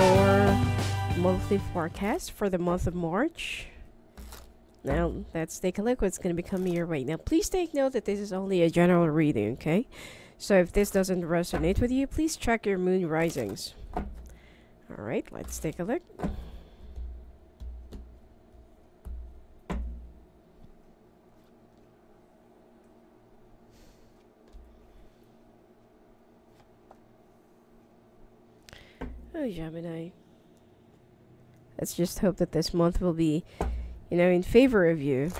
your monthly forecast for the month of March. Now, let's take a look what's going to be coming your way. Now, please take note that this is only a general reading, okay? So if this doesn't resonate with you, please check your moon risings. Alright, let's take a look. Oh, Gemini. Let's just hope that this month will be, you know, in favor of you.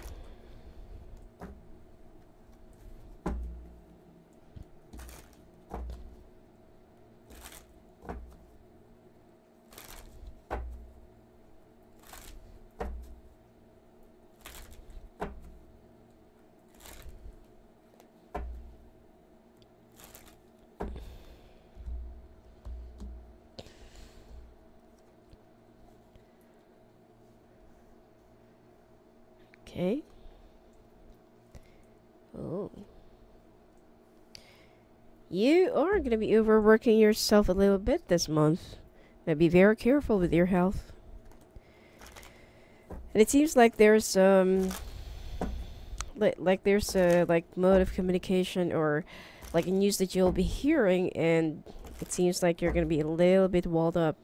Okay. Oh. You are going to be overworking yourself a little bit this month. Now be very careful with your health. And it seems like there's um like like there's a like mode of communication or like news that you'll be hearing and it seems like you're going to be a little bit walled up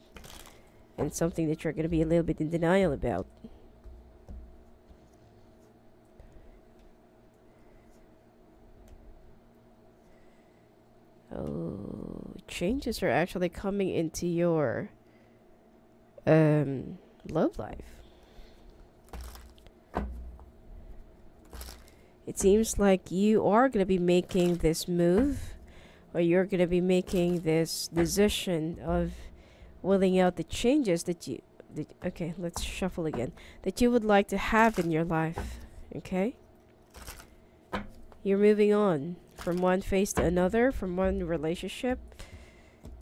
and something that you're going to be a little bit in denial about. Changes are actually coming into your um love life. It seems like you are going to be making this move or you're going to be making this decision of willing out the changes that you that, okay, let's shuffle again. That you would like to have in your life, okay? You're moving on from one phase to another, from one relationship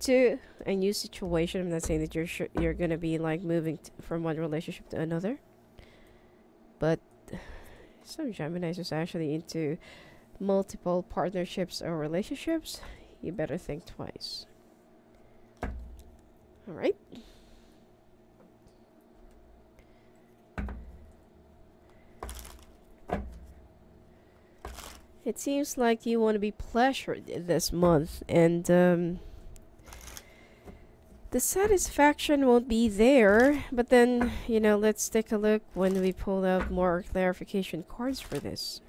to a new situation. I'm not saying that you're you're gonna be like moving from one relationship to another, but some Geminis is actually into multiple partnerships or relationships. You better think twice. All right. It seems like you want to be pleasured this month, and um, the satisfaction won't be there. But then, you know, let's take a look when we pull out more clarification cards for this.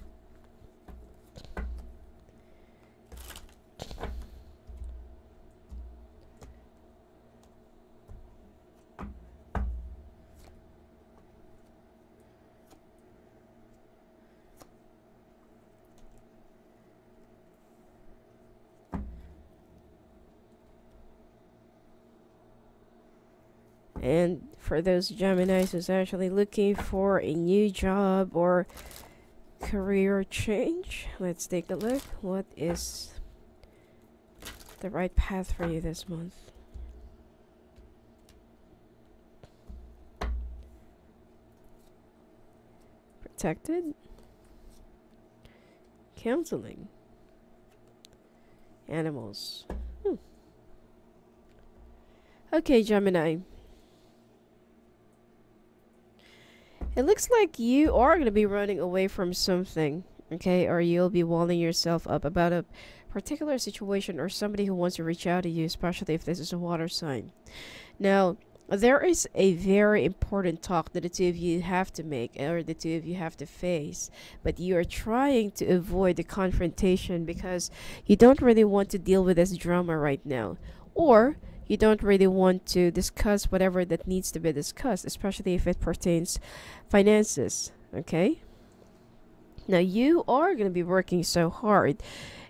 And for those Geminis who's actually looking for a new job or career change, let's take a look. What is the right path for you this month? Protected? Counseling? Animals? Hmm. Okay, Gemini. It looks like you are going to be running away from something, okay? Or you'll be walling yourself up about a particular situation or somebody who wants to reach out to you, especially if this is a water sign. Now, there is a very important talk that the two of you have to make or the two of you have to face but you are trying to avoid the confrontation because you don't really want to deal with this drama right now or you don't really want to discuss whatever that needs to be discussed, especially if it pertains finances, okay? Now you are going to be working so hard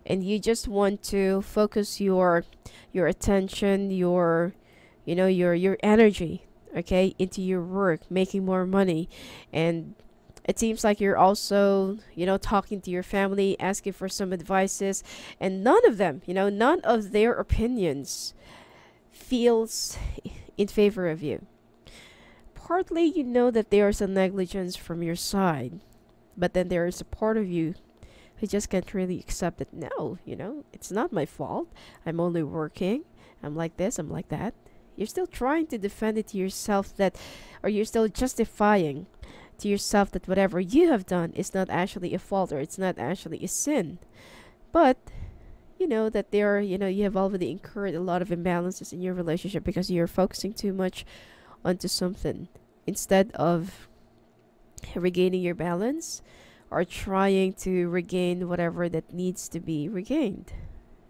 and you just want to focus your your attention, your you know, your your energy, okay, into your work, making more money and it seems like you're also, you know, talking to your family, asking for some advices, and none of them, you know, none of their opinions feels in favor of you. Partly, you know that there is a negligence from your side, but then there is a part of you who just can't really accept it. No, you know, it's not my fault. I'm only working. I'm like this, I'm like that. you're still trying to defend it to yourself that or you're still justifying to yourself that whatever you have done is not actually a fault or it's not actually a sin but you know that there are you know you have already incurred a lot of imbalances in your relationship because you're focusing too much onto something. Instead of regaining your balance or trying to regain whatever that needs to be regained.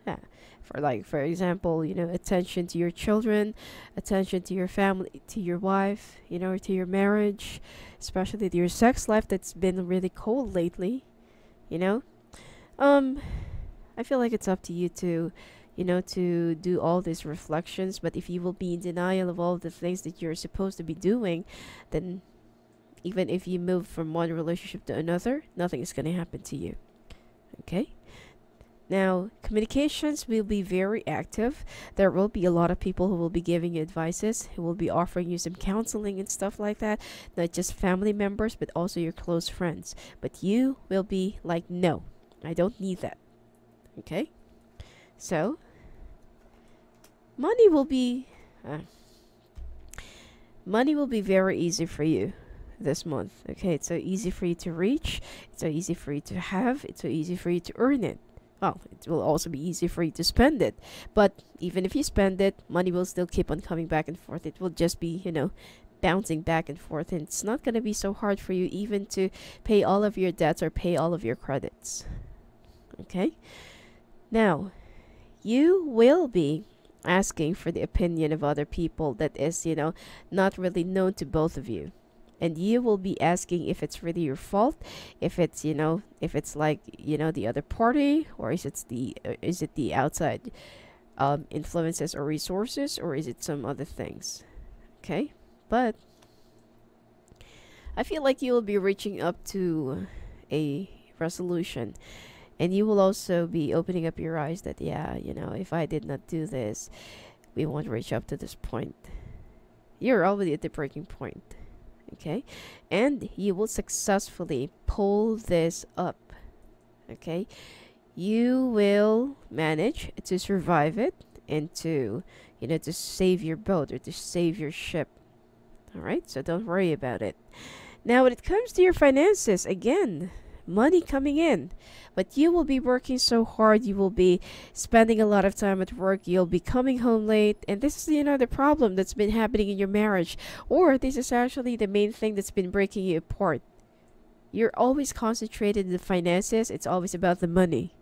Yeah. For like for example you know attention to your children attention to your family to your wife you know to your marriage especially to your sex life that's been really cold lately you know? Um i feel like it's up to you to you know to do all these reflections but if you will be in denial of all the things that you're supposed to be doing then even if you move from one relationship to another nothing is going to happen to you okay now, communications will be very active. There will be a lot of people who will be giving you advices, who will be offering you some counseling and stuff like that. Not just family members, but also your close friends. But you will be like, no, I don't need that. Okay? So, money will be. Uh, money will be very easy for you this month. Okay, it's so easy for you to reach, it's so easy for you to have, it's so easy for you to earn it well, it will also be easy for you to spend it. But even if you spend it, money will still keep on coming back and forth. It will just be, you know, bouncing back and forth. And it's not going to be so hard for you even to pay all of your debts or pay all of your credits. Okay? Now, you will be asking for the opinion of other people that is, you know, not really known to both of you. And you will be asking if it's really your fault if it's you know if it's like you know the other party or is it the uh, is it the outside um, influences or resources or is it some other things? Okay? But i feel like you will be reaching up to a resolution and you will also be opening up your eyes that yeah you know if i did not do this we won't reach up to this point. You're already at the breaking point okay? And you will successfully pull this up okay? You will manage to survive it and to you know to save your boat or to save your ship all right? So don't worry about it. Now when it comes to your finances again money coming in. But you will be working so hard, you will be spending a lot of time at work, you'll be coming home late, and this is you know the problem that's been happening in your marriage, or this is actually the main thing that's been breaking you apart. You're always concentrated in the finances, it's always about the money.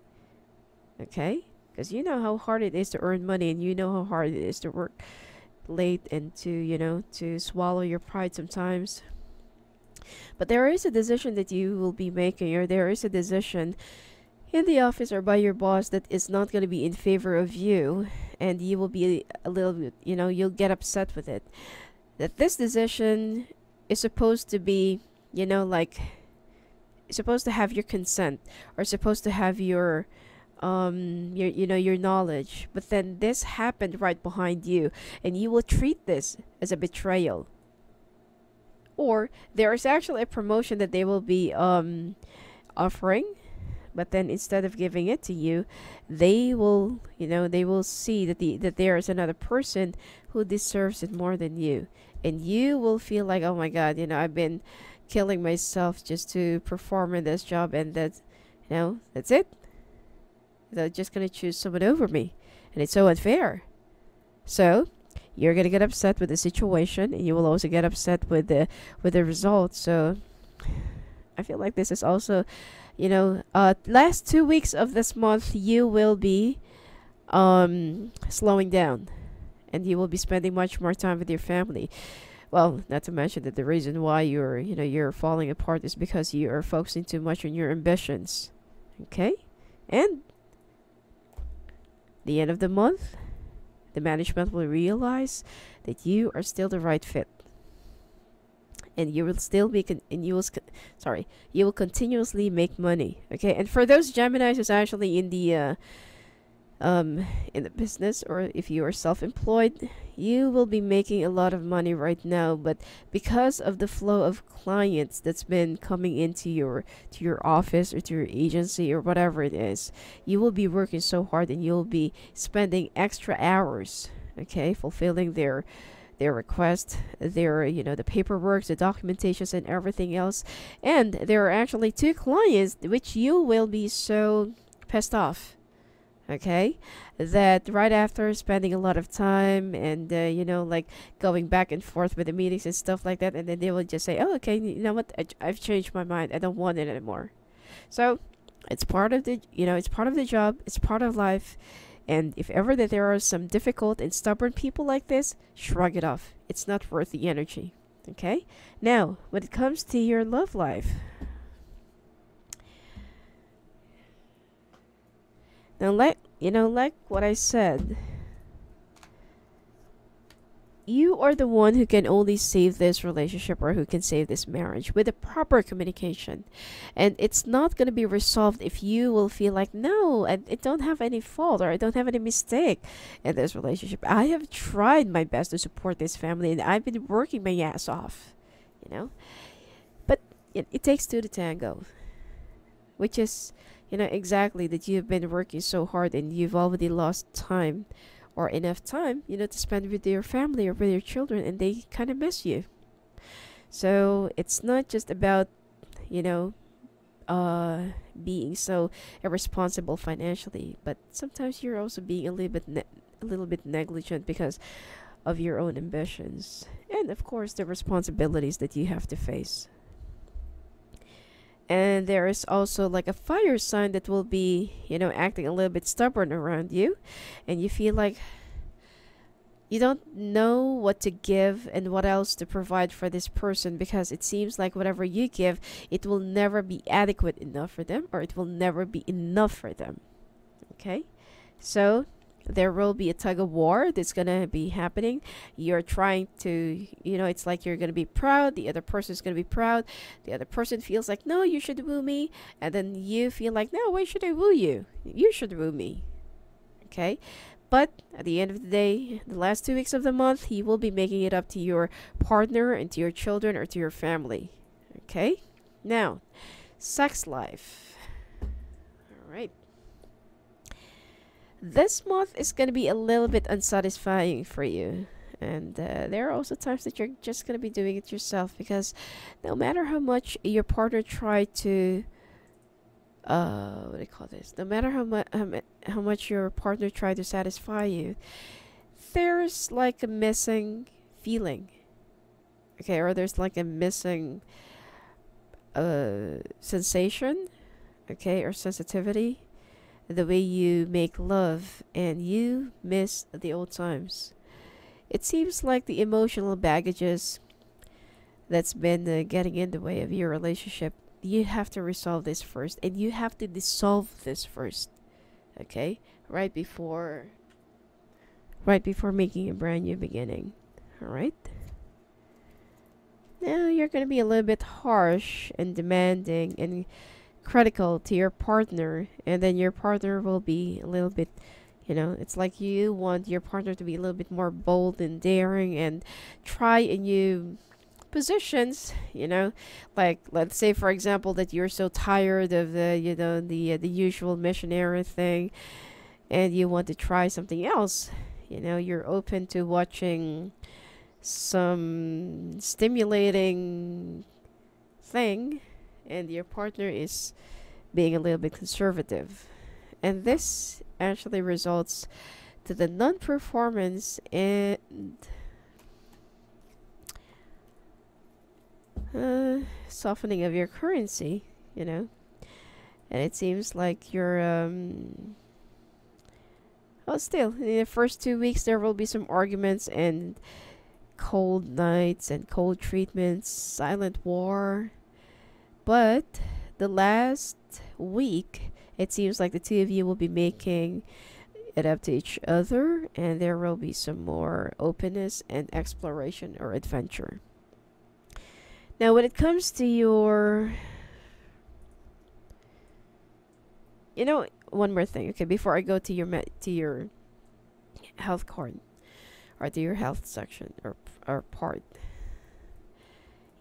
Okay? Because you know how hard it is to earn money, and you know how hard it is to work late and to, you know, to swallow your pride sometimes. But there is a decision that you will be making, or there is a decision in the office or by your boss that is not going to be in favor of you, and you will be a little bit, you know, you'll get upset with it. That this decision is supposed to be, you know, like, supposed to have your consent, or supposed to have your um your you know your knowledge but then this happened right behind you and you will treat this as a betrayal or there is actually a promotion that they will be um, offering but then instead of giving it to you they will you know they will see that the that there is another person who deserves it more than you. And you will feel like oh my god you know i've been killing myself just to perform in this job and that you know that's it. They're just gonna choose someone over me. And it's so unfair. So you're gonna get upset with the situation and you will also get upset with the with the results. So i feel like this is also you know uh last two weeks of this month you will be um slowing down and you will be spending much more time with your family. Well not to mention that the reason why you're you know you're falling apart is because you are focusing too much on your ambitions okay? And the end of the month the management will realize that you are still the right fit. And you will still be and you will sorry you will continuously make money okay? And for those geminis who's actually in the uh, um, in the business or if you are self-employed you will be making a lot of money right now but because of the flow of clients that's been coming into your to your office or to your agency or whatever it is you will be working so hard and you'll be spending extra hours okay, fulfilling their their request, their you know the paperwork, the documentations, and everything else. And there are actually two clients which you will be so pissed off okay? That right after spending a lot of time and uh, you know like going back and forth with the meetings and stuff like that and then they will just say oh okay you know what? I, i've changed my mind. I don't want it anymore. So it's part of the you know it's part of the job it's part of life and if ever that there are some difficult and stubborn people like this shrug it off. It's not worth the energy okay? Now when it comes to your love life Now, like you know, like what I said, you are the one who can only save this relationship or who can save this marriage with a proper communication. And it's not going to be resolved if you will feel like, no, I, I don't have any fault or I don't have any mistake in this relationship. I have tried my best to support this family and I've been working my ass off, you know? But it, it takes two to tango, which is you know exactly that you've been working so hard and you've already lost time or enough time you know to spend with your family or with your children and they kind of miss you. So it's not just about you know uh being so irresponsible financially but sometimes you're also being a little bit a little bit negligent because of your own ambitions and of course the responsibilities that you have to face and there is also like a fire sign that will be you know acting a little bit stubborn around you. And you feel like you don't know what to give and what else to provide for this person because it seems like whatever you give it will never be adequate enough for them or it will never be enough for them. Okay? So there will be a tug of war that's gonna be happening. You're trying to you know it's like you're gonna be proud the other person is gonna be proud the other person feels like no you should woo me and then you feel like no why should i woo you? You should woo me. Okay? But at the end of the day the last two weeks of the month he will be making it up to your partner and to your children or to your family. Okay? Now sex life. All right this month is going to be a little bit unsatisfying for you. And uh, there are also times that you're just going to be doing it yourself because no matter how much your partner try to uh what do you call this? No matter how much how, how much your partner try to satisfy you there's like a missing feeling. Okay or there's like a missing uh sensation okay or sensitivity the way you make love and you miss the old times. It seems like the emotional baggages that's been uh, getting in the way of your relationship, you have to resolve this first and you have to dissolve this first. Okay? Right before right before making a brand new beginning. All right? Now you're going to be a little bit harsh and demanding and critical to your partner and then your partner will be a little bit you know it's like you want your partner to be a little bit more bold and daring and try a new positions you know? Like let's say for example that you're so tired of the you know the uh, the usual missionary thing and you want to try something else you know you're open to watching some stimulating thing and your partner is being a little bit conservative. And this actually results to the non-performance and uh, softening of your currency, you know. And it seems like you're um well still in the first two weeks there will be some arguments and cold nights and cold treatments, silent war but the last week, it seems like the two of you will be making it up to each other, and there will be some more openness and exploration or adventure. Now, when it comes to your. You know, one more thing, okay, before I go to your to your health card or to your health section or or part.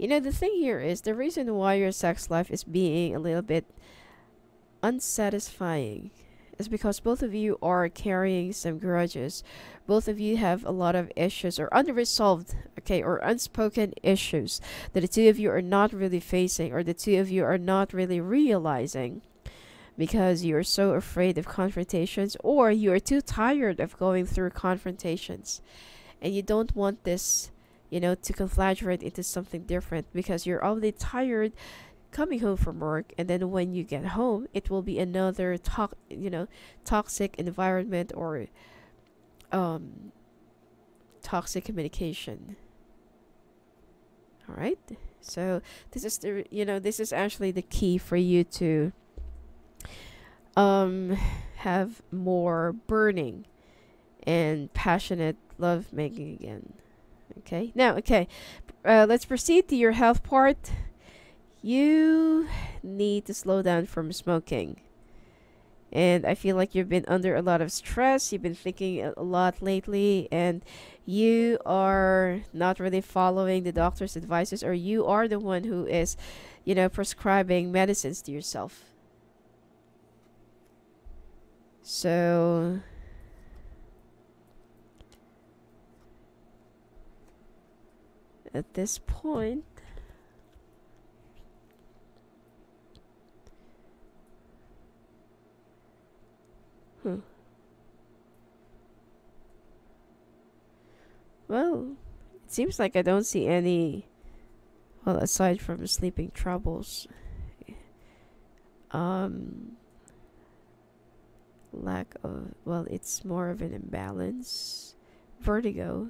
You know, the thing here is the reason why your sex life is being a little bit unsatisfying is because both of you are carrying some grudges. Both of you have a lot of issues or unresolved, okay, or unspoken issues that the two of you are not really facing or the two of you are not really realizing because you're so afraid of confrontations or you are too tired of going through confrontations and you don't want this you know to conflagrate into something different because you're already tired coming home from work and then when you get home it will be another talk you know toxic environment or um toxic communication. All right so this is the you know this is actually the key for you to um have more burning and passionate love making again okay now okay uh, let's proceed to your health part you need to slow down from smoking. And I feel like you've been under a lot of stress, you've been thinking a lot lately, and you are not really following the doctor's advices, or you are the one who is, you know, prescribing medicines to yourself. So, at this point, Hmm. Well, it seems like I don't see any. Well, aside from sleeping troubles, um, lack of. Well, it's more of an imbalance, vertigo,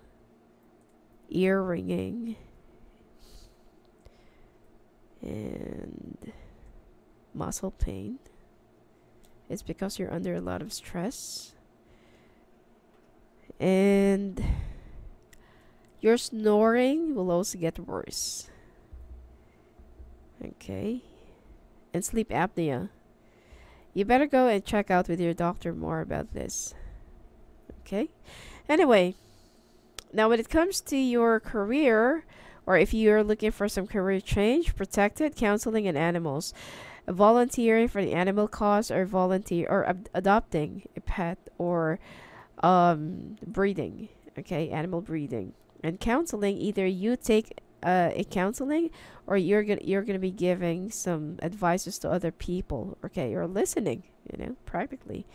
ear ringing, and muscle pain. It's because you're under a lot of stress. And your snoring will also get worse. Okay. And sleep apnea. You better go and check out with your doctor more about this. Okay? Anyway, now when it comes to your career, or if you're looking for some career change, protected, counseling, and animals volunteering for the animal cause or volunteer or ab- adopting a pet or um, breeding okay animal breeding. And counseling either you take uh, a counseling or you're gonna you're gonna be giving some advices to other people okay you're listening you know practically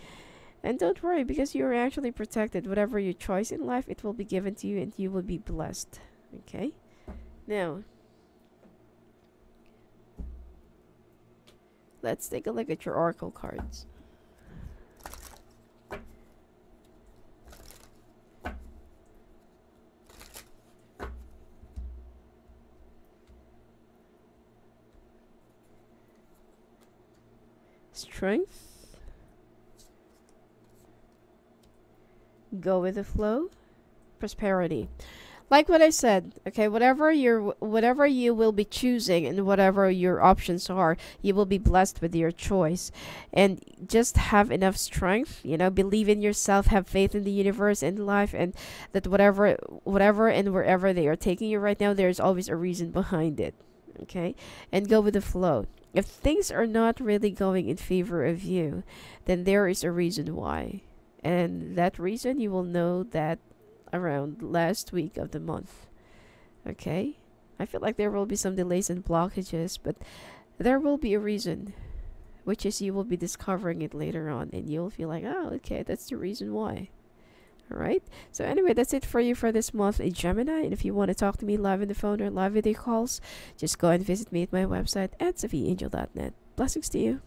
and don't worry because you're actually protected whatever your choice in life it will be given to you and you will be blessed okay now Let's take a look at your oracle cards. Strength. Go with the flow. Prosperity like what I said, okay, whatever you whatever you will be choosing and whatever your options are, you will be blessed with your choice. And just have enough strength, you know, believe in yourself, have faith in the universe and life and that whatever whatever and wherever they are taking you right now, there's always a reason behind it. Okay? And go with the flow. If things are not really going in favor of you, then there is a reason why. And that reason you will know that around last week of the month. Okay? I feel like there will be some delays and blockages, but there will be a reason, which is you will be discovering it later on and you'll feel like, oh, okay, that's the reason why. Alright? So, anyway, that's it for you for this month in Gemini. And if you want to talk to me live on the phone or live video calls, just go and visit me at my website at sophiaangel.net. Blessings to you.